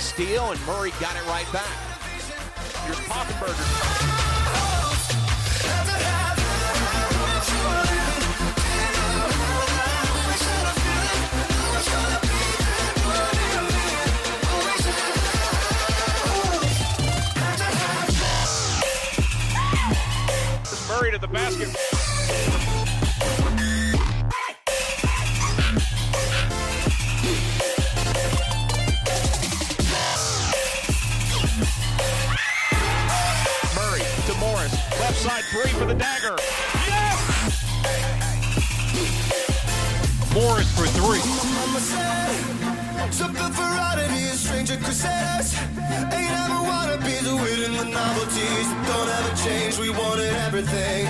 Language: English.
steal, and Murray got it right back. Here's Poffenberger. Murray to the basket. Morris. Left side three for the dagger. Yes! Morris for three. Something for stranger. Ain't ever wanna be the the novelties don't ever change. We wanted everything.